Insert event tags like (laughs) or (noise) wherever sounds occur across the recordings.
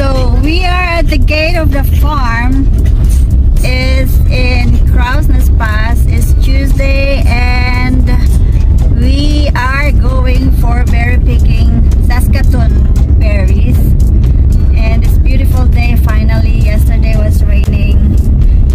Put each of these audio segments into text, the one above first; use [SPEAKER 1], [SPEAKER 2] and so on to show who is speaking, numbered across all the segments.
[SPEAKER 1] So we are at the gate of the farm. Is in Crowsnest Pass. It's Tuesday and we are going for berry picking Saskatoon berries. And it's beautiful day finally. Yesterday was raining.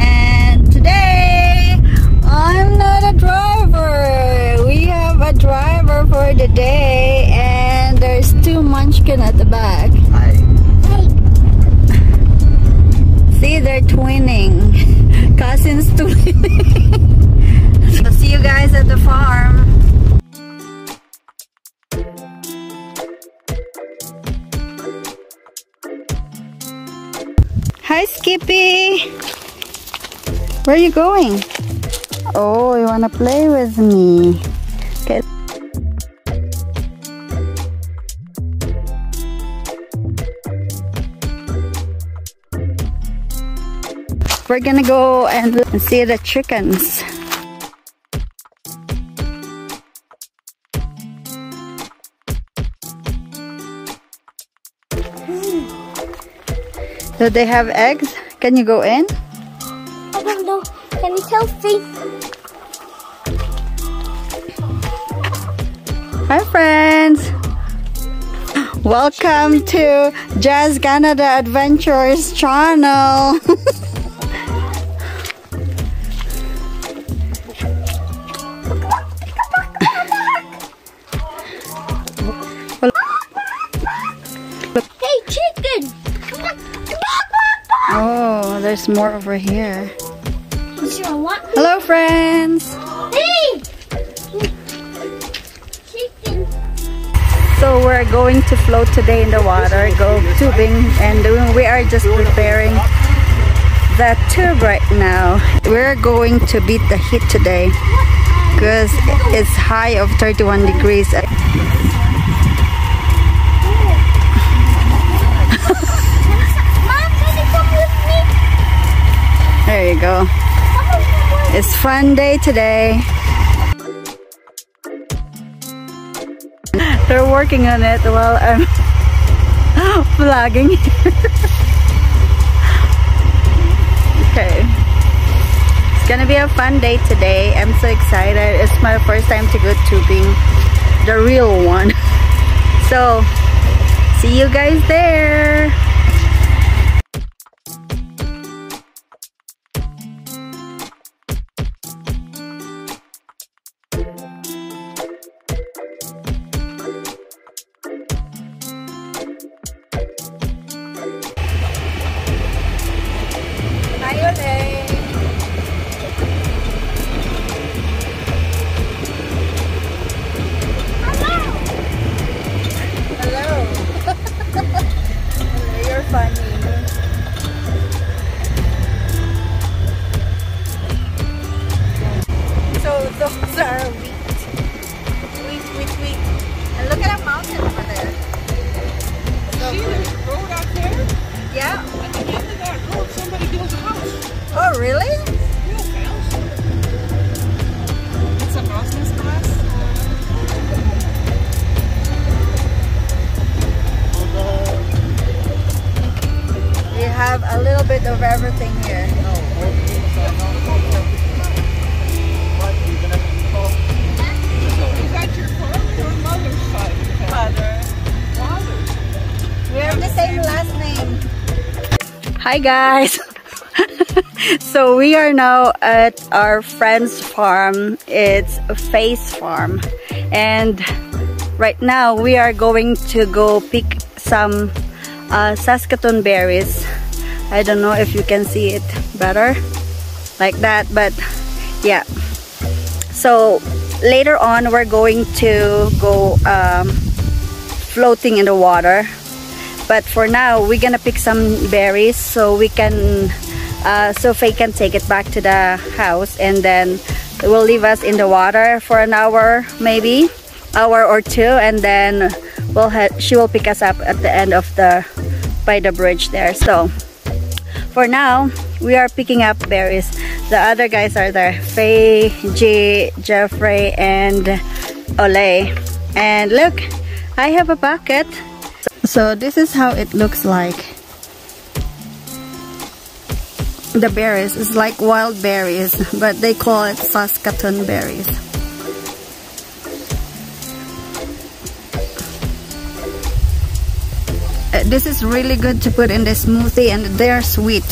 [SPEAKER 1] And today I'm not a driver. We have a driver for the day and there's two munchkin at the back. See, they're twinning. (laughs) Cousins twinning. (laughs) see you guys at the farm. Hi, Skippy. Where are you going? Oh, you want to play with me? We're gonna go and see the chickens. Do they have eggs? Can you go in?
[SPEAKER 2] I don't know. Can you tell Faith?
[SPEAKER 1] Hi friends! Welcome to Jazz Canada Adventures channel. (laughs) there's more over here. Hello friends!
[SPEAKER 2] Hey!
[SPEAKER 1] So we're going to float today in the water, go tubing, and we are just preparing the tube right now. We're going to beat the heat today because it's high of 31 degrees. (laughs)
[SPEAKER 2] Mom, can you come with me?
[SPEAKER 1] Go. It's fun day today. They're working on it while I'm (laughs) vlogging. okay. It's gonna be a fun day today. I'm so excited. It's my first time to go tubing. The real one. (laughs) So, see you guys there. Hi guys. (laughs) so we are now at our friend's farm. It's a Faye's Farm. And right now we are going to go pick some uh, Saskatoon berries. I don't know if you can see it better like that, but yeah. So later on we're going to go um, floating in the water but for now we're gonna pick some berries so we can uh, so Faye can take it back to the house and then it will leave us in the water for an hour maybe hour or two and then we'll head she will pick us up at the end of the by the bridge there. So for now we are picking up berries. The other guys are there Faye, G, Jeffrey and Ole and look I have a bucket so this is how it looks like. The berries is like wild berries (laughs) but they call it Saskatoon berries. Uh, this is really good to put in the smoothie and they're sweet.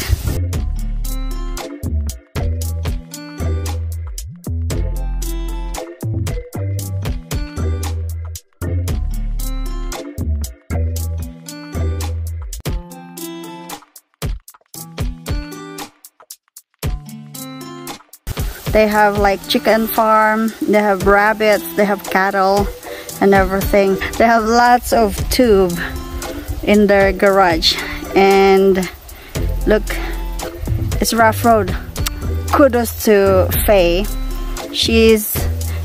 [SPEAKER 1] They have like chicken farm, they have rabbits, they have cattle and everything. They have lots of tube in their garage. And look, it's rough road. Kudos to Faye. She's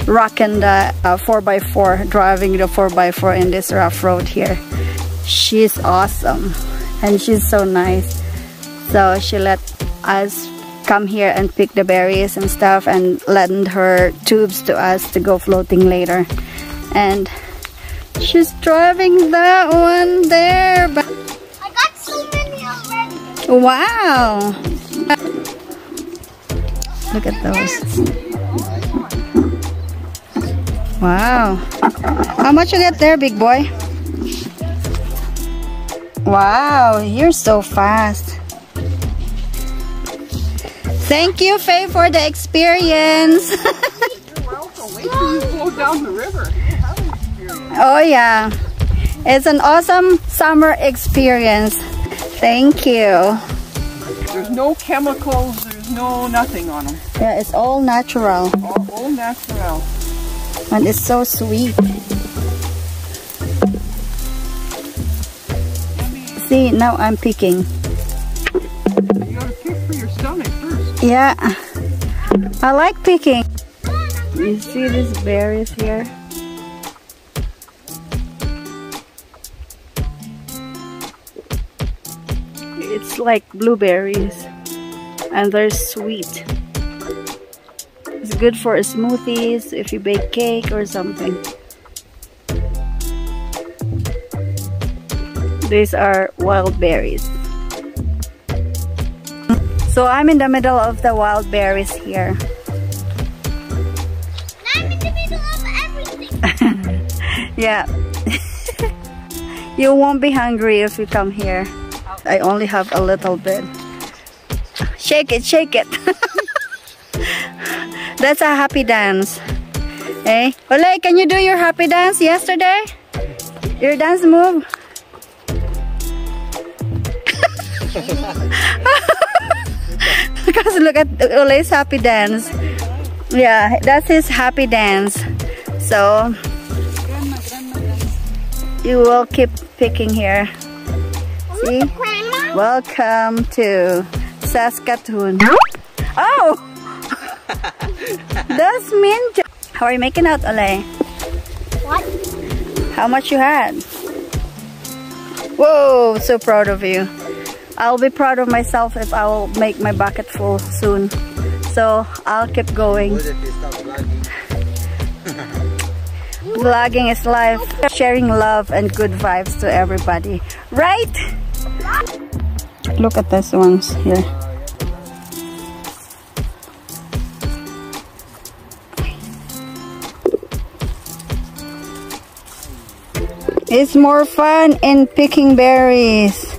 [SPEAKER 1] rocking the uh, 4x4, driving the 4x4 in this rough road here. She's awesome and she's so nice. So she let us come here and pick the berries and stuff and lend her tubes to us to go floating later. And she's driving that one there.
[SPEAKER 2] I got so many already.
[SPEAKER 1] Wow. Look at those. Wow. How much you get there, big boy? Wow, you're so fast. Thank you, Faye, for the experience.
[SPEAKER 3] You're welcome. Wait till you go down the river. You'll have an experience.
[SPEAKER 1] oh, yeah. It's an awesome summer experience. Thank you.
[SPEAKER 3] There's no chemicals. There's no nothing on them.
[SPEAKER 1] Yeah, it's all natural
[SPEAKER 3] All, all natural.
[SPEAKER 1] and it's so sweet. See, now I'm picking. Yeah, I like picking. You see these berries here? It's like blueberries and they're sweet. It's good for smoothies if you bake cake or something. These are wild berries. So I'm in the middle of the wild berries here. (laughs)
[SPEAKER 2] I'm in the middle of everything. (laughs)
[SPEAKER 1] Yeah. (laughs) you won't be hungry if you come here. I only have a little bit. Shake it, shake it. That's a happy dance. Hey, Ole, can you do your happy dance yesterday? Your dance move? Because look at Ole's happy dance. Yeah, that's his happy dance. So you will keep picking here. See? Welcome to Saskatoon. Oh! (laughs) That's mint. How are you making out, Ole?
[SPEAKER 2] What?
[SPEAKER 1] How much you had? Whoa, so proud of you. I'll be proud of myself if I will make my bucket full soon. So I'll keep going. (laughs)
[SPEAKER 4] Vlogging
[SPEAKER 1] is life, sharing love and good vibes to everybody. Right? Look at these ones here. It's more fun in picking berries.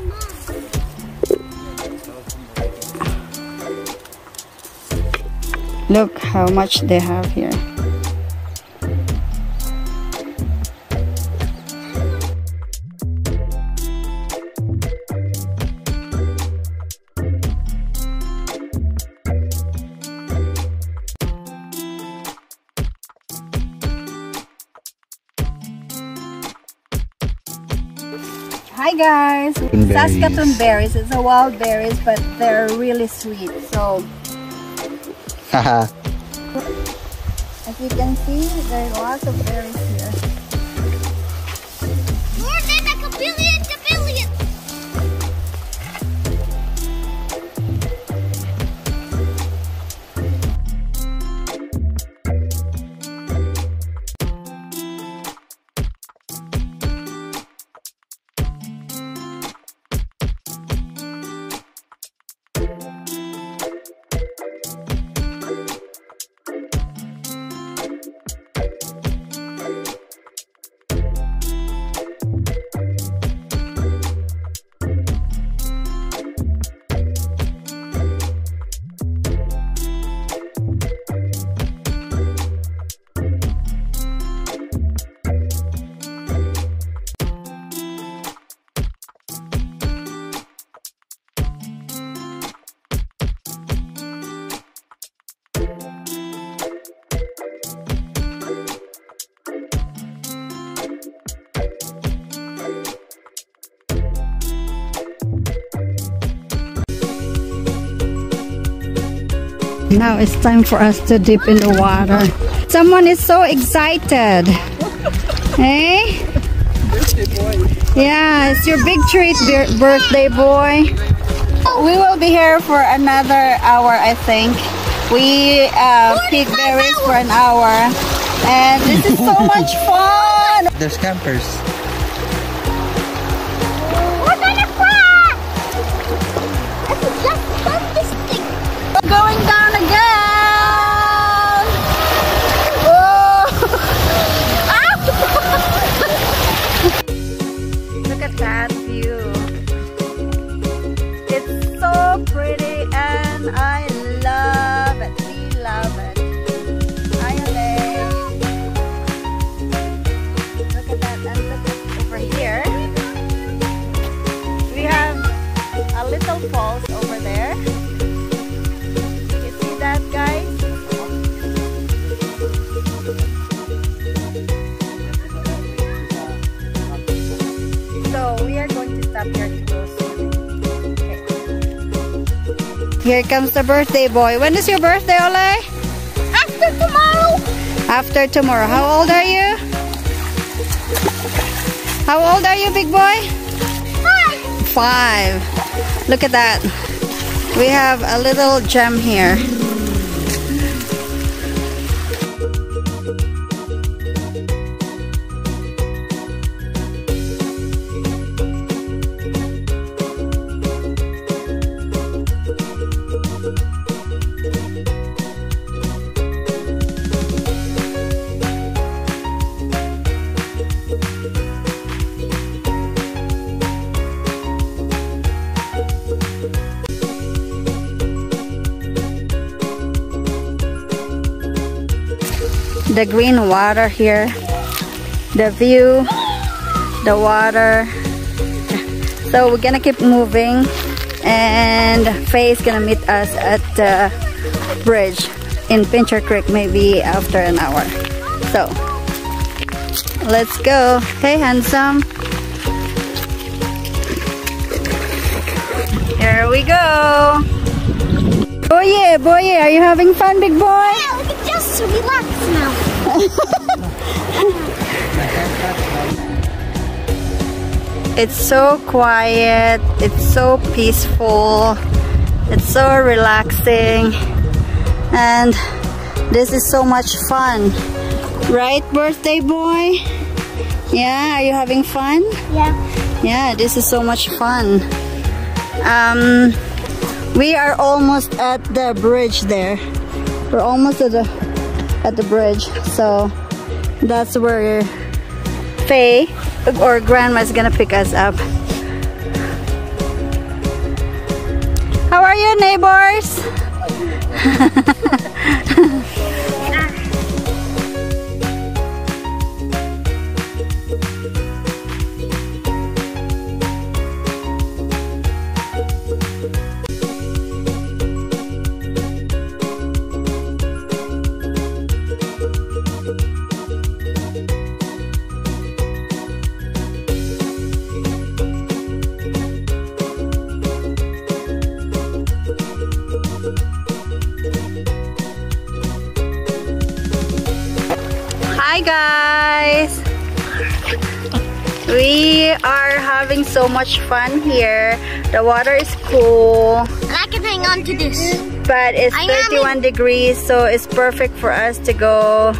[SPEAKER 1] Look how much they have here. Hi guys! Saskatoon berries. It's a wild berries, but they're really sweet. So, As you can see, there are lots of berries here. Now it's time for us to dip in the water. Someone is so excited. Hey? Yeah, it's your big treat, birthday boy. We will be here for another hour, I think. We uh, pick berries for an hour. And this is so much (laughs) fun!
[SPEAKER 4] There's campers.
[SPEAKER 2] We're gonna crash! Let's just this thing.
[SPEAKER 1] Going down comes the birthday boy. When is your birthday, Ole?
[SPEAKER 2] After tomorrow,
[SPEAKER 1] After tomorrow. How old are you? How old are you, big boy?
[SPEAKER 2] hi.
[SPEAKER 1] Five. Look at that. We have a little gem here. The green water here. The view. The water. So we're gonna keep moving and Faye is gonna meet us at the bridge in Pincher Creek maybe after an hour. So let's go. Hey handsome. Here we go. Boye, boye, are you having fun, big boy?
[SPEAKER 2] Yeah, we can just relax now.
[SPEAKER 1] It's so quiet, it's so peaceful, it's so relaxing, and this is so much fun. Right, birthday boy? Yeah, are you having fun?
[SPEAKER 2] Yeah.
[SPEAKER 1] Yeah, this is so much fun. Um, we are almost at the bridge there. We're almost at the at the bridge, so that's where Faye or Grandma is gonna pick us up. How are you, neighbors? (laughs) so much fun here. The water is cool,
[SPEAKER 2] And I can hang on to this.
[SPEAKER 1] but it's
[SPEAKER 2] I
[SPEAKER 1] 31 degrees, so it's perfect for us to go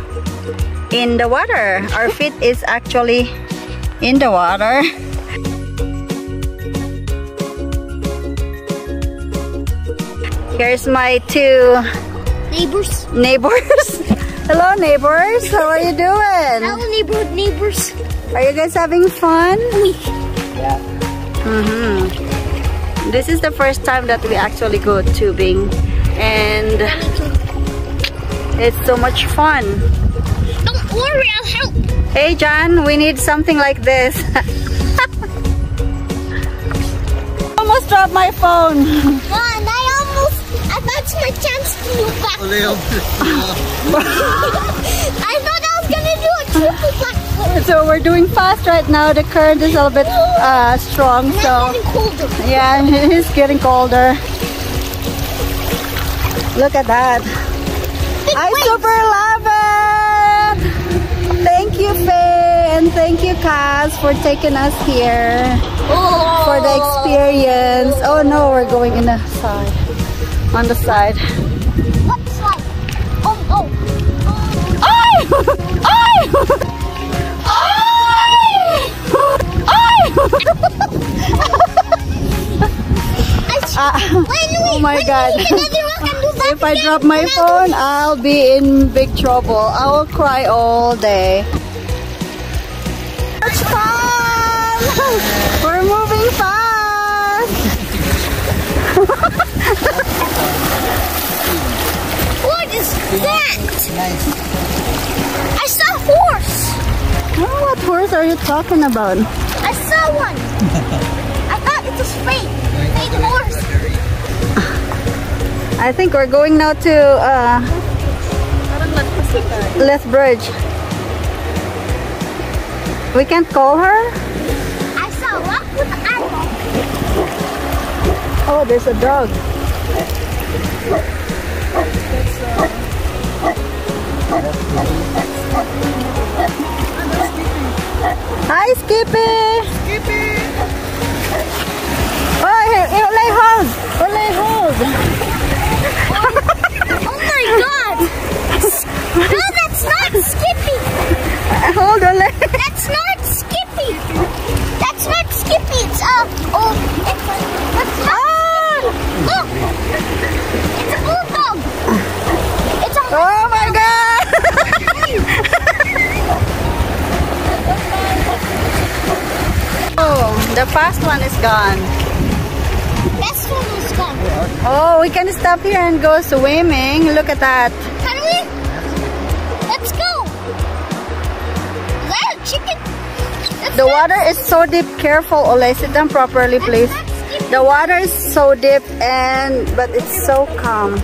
[SPEAKER 1] in the water. Our (laughs) feet is actually in the water. Here's my two
[SPEAKER 2] Neighbors.
[SPEAKER 1] neighbors. (laughs) Hello neighbors, how are you (laughs) doing?
[SPEAKER 2] Hello, neighborhood neighbors.
[SPEAKER 1] Are you guys having fun?
[SPEAKER 4] Yeah.
[SPEAKER 1] Mm-hmm. This is the first time that we actually go tubing and it's so much fun.
[SPEAKER 2] Don't worry, I'll help.
[SPEAKER 1] Hey John, we need something like this. (laughs) Almost dropped my phone.
[SPEAKER 2] Oh, and I almost, I thought my chance to move back. (laughs) I thought I was gonna do a triple backflip.
[SPEAKER 1] So we're doing fast right now. The current is a little bit uh, strong,
[SPEAKER 2] And
[SPEAKER 1] so
[SPEAKER 2] I'm getting colder.
[SPEAKER 1] yeah, it's getting colder. Look at that. I super love it. Thank you, Faye, and thank you, Kaz, for taking us here for the experience. Oh no, we're going in the side. On the side. My God.
[SPEAKER 2] we hit another rock and do that (laughs)
[SPEAKER 1] If I drop my phone, I'll be in big trouble. I will cry all day. It's fun! (laughs) We're moving fast! (laughs)
[SPEAKER 2] What is that? I saw a horse.
[SPEAKER 1] Oh, what horse are you talking about?
[SPEAKER 2] I saw one. I thought it was. Fake
[SPEAKER 1] I think we're going now to uh, Lethbridge. We can't call her?
[SPEAKER 2] I saw a with an.
[SPEAKER 1] Oh, there's a dog. Hi, Skippy!
[SPEAKER 3] Skippy!
[SPEAKER 1] Oh, here, here, lay hold! Oh, lay hold!
[SPEAKER 2] Oh my god. No, that's not Skippy.
[SPEAKER 1] Hold we can stop here and go swimming. Look at that.
[SPEAKER 2] Can we? Let's go. Is that a chicken? That's
[SPEAKER 1] The water is so deep. Careful, Ole. Sit down properly, please.
[SPEAKER 2] That's not Skippy.
[SPEAKER 1] The water is so deep and but it's so calm.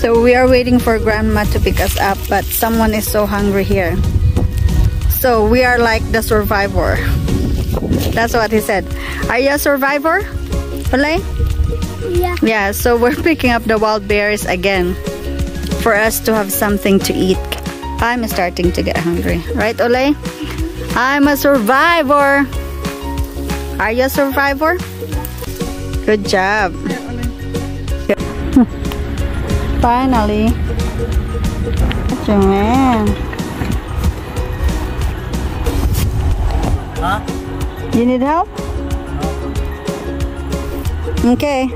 [SPEAKER 1] So we are waiting for grandma to pick us up, but someone is so hungry here. So we are like the survivor. That's what he said. Are you a survivor? Ole?
[SPEAKER 2] Yeah.
[SPEAKER 1] Yeah, so we're (laughs) picking up the wild berries again for us to have something to eat. I'm starting to get hungry. Right, Ole? I'm a survivor. Are you a survivor? Good job. Finally. Joanne.
[SPEAKER 4] Huh?
[SPEAKER 1] You need help? Okay.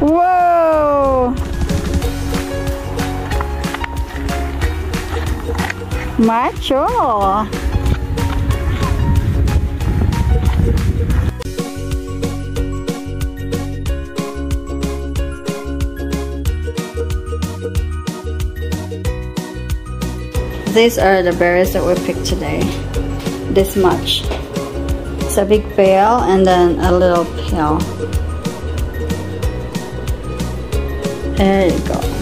[SPEAKER 1] Whoa! Macho! These are the berries that we picked today. This much. It's a big pail and then a little pail. There you go.